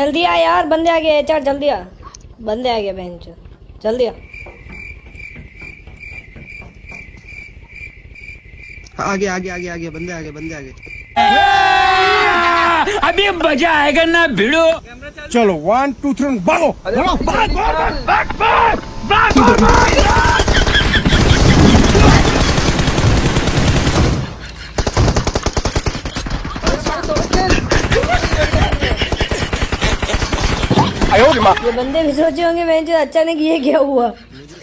जल्दी आ यार बंदे आ गए चार जल्दी आ। बंदे आ गए बहन चो जल्दी आ। आगे आगे आगे आगे बंदे आगे बंदे आगे। अभी मज़ा आएगा ना भिड़ो। चलो वन टू थ्री भागो भागो भाग भाग भाग। ये बंदे भी सोचे होंगे बहन चो अचानक ये क्या हुआ।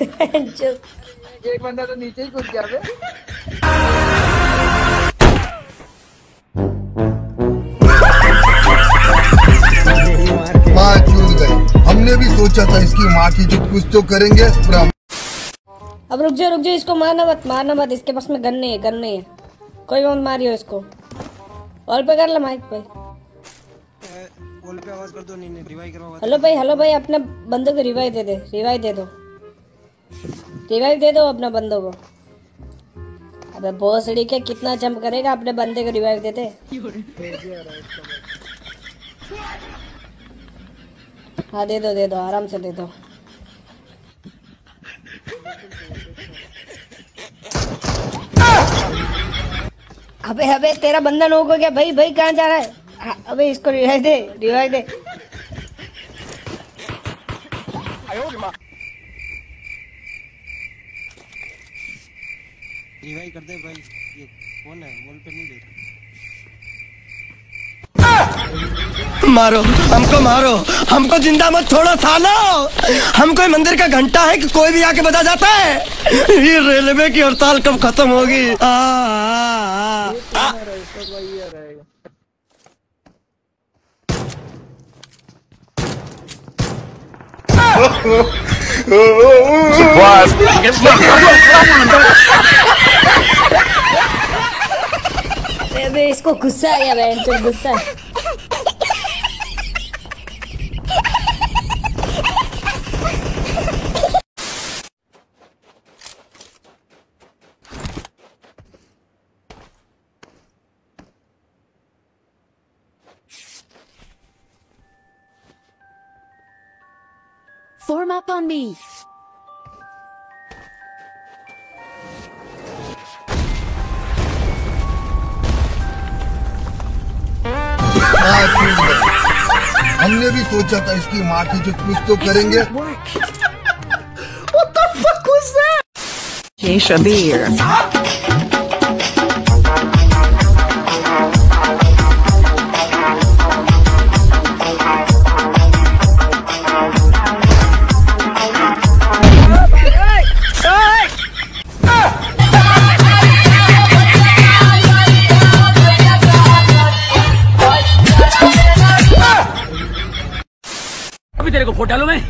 एक बंदा तो नीचे ही कूद गया बे। माँ चूक गई। हमने भी सोचा था इसकी माँ की जो कुछ तो करेंगे अब रुक जाओ रुक जाओ इसको मारना मत मारना मत इसके पास में गन नहीं है गन नहीं है। कोई मत मारियो इसको। और पे कर ला माइक पे। कॉल पे आवाज़ कर दो नहीं नहीं रिवाइव करवा हेलो भाई हेलो भाई अपने बंदे को रिवाइव दे दे रिवाइव दे दो। रिवाइव दे दो अपना बंदों को। अबे बहुत सड़ी के कितना जंप करेगा अपने बंदे को रिवाइव दे दे हाँ दे दो दे दो आराम से दे दो। अबे अबे तेरा बंदा नोक हो गया। भाई भाई कहाँ जा रहा हाँ, अबे इसको रिवाइव दे रिवाइव दे। रिवाइव कर दे भाई ये कौन है कॉल पे नहीं दे मारो हमको मारो हमको ज़िंदा मत छोड़ो सालो। हम कोई मंदिर का घंटा है कि कोई भी आके बता जाता है। ये रेलवे की हड़ताल कब खत्म होगी? आ, आ, आ, आ। अबे अबे इसको गुस्सा आ गया बहन चो गुस्सा Form up on me. माँ चूक गई हमने भी सोचा था इसकी माँ की जो कुछ तो करेंगे Work. Hey Shabir. अभी तेरे को फोटा लो मैं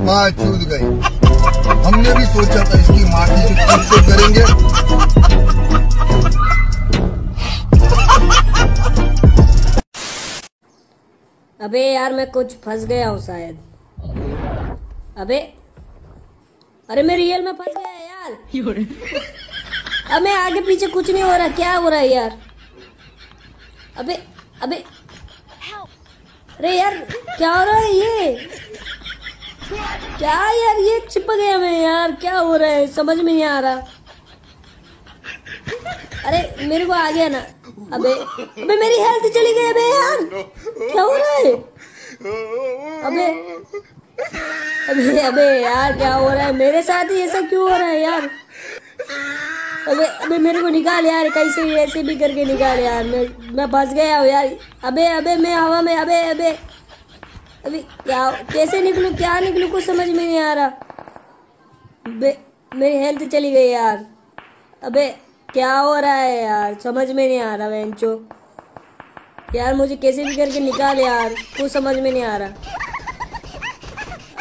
माँ चूक गई। हमने भी सोचा था इसकी माँ की जो कुछ तो करेंगे। अबे यार, मैं कुछ फंस गया हूँ शायद। अबे, अरे मैं रियल में फंस गया यार। अब आगे पीछे कुछ नहीं हो रहा, क्या हो रहा है यार? अबे अबे, अरे यार, क्या हो रहा है ये? क्या यार, ये चिपक गया मैं यार, क्या हो रहा है? समझ में नहीं आ रहा। अरे, मेरे को आ गया ना। अबे अबे, मेरी हेल्थ चली गई, अबे, यार। क्या हो रहा है? अबे अबे अबे, यार, क्या हो रहा है? मेरे साथ ही ऐसा क्यों हो रहा है, यार? अबे अबे, मेरे को निकाल यार कैसे ऐसे भी करके निकाल यार। मैं मैं फंस गया हूँ यार। अबे अबे, मैं हवा में, अबे अबे। अबे क्या कैसे निकलूं, क्या निकलूं, कुछ समझ में नहीं आ रहा। मेरी हेल्थ चली गई यार। अबे, क्या हो रहा है यार? समझ में नहीं आ रहा बेंचो यार, मुझे कैसे भी करके निकाल यार। कुछ समझ में नहीं आ रहा।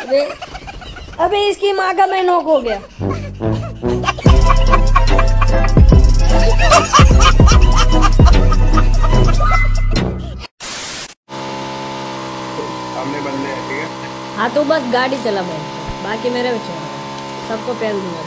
अबे अबे, इसकी माँ का मैं नोक हो गया। सामने बंदे हैं, ठीक है? हाँ तो बस गाड़ी चला मैं बाकी मेरे बच्चों सबको पहल दूँगा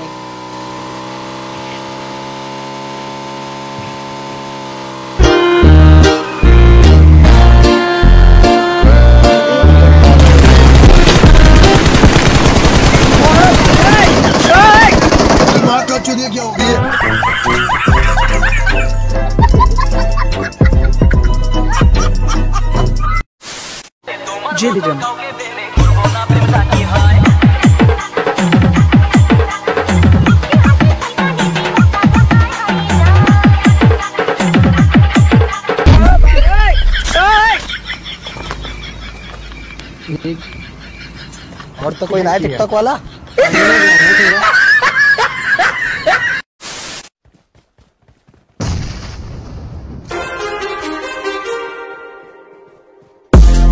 और तो कोई ना टिकटॉक वाला?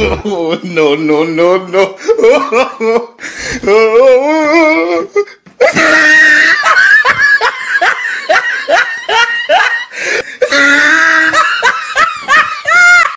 Oh, no, no, no, no.